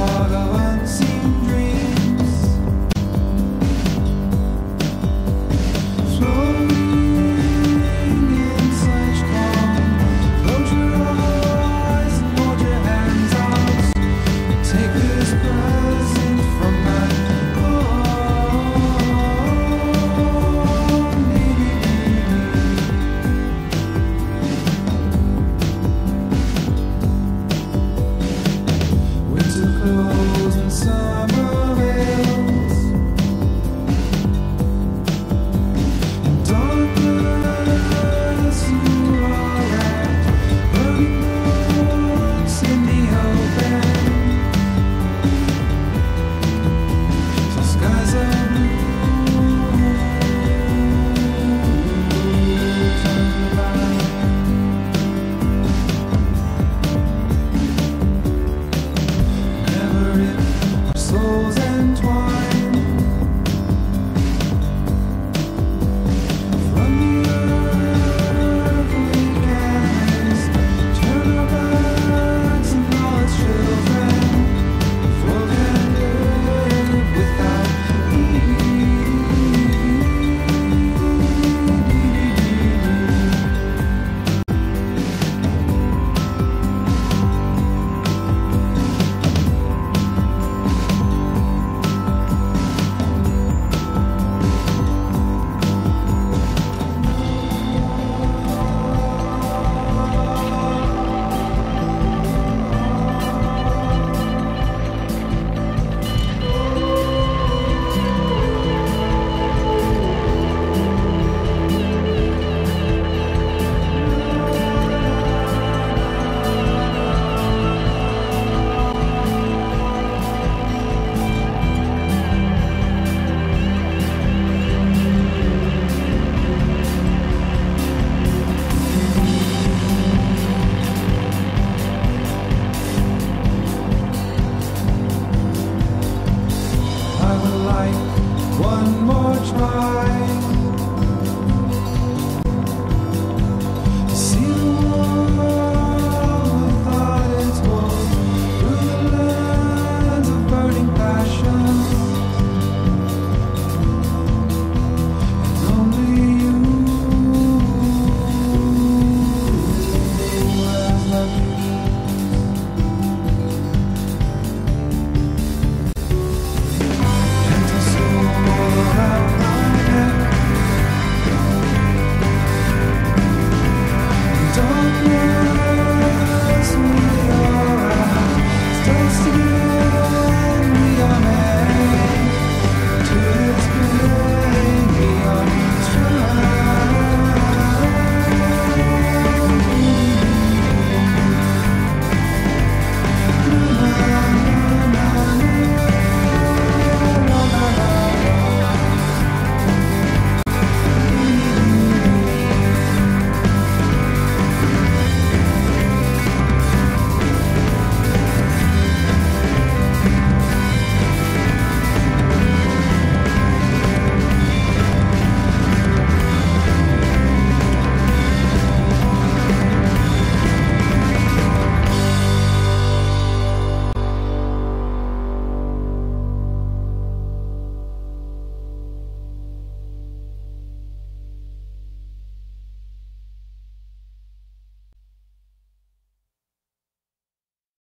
What a unseen dream. one more try.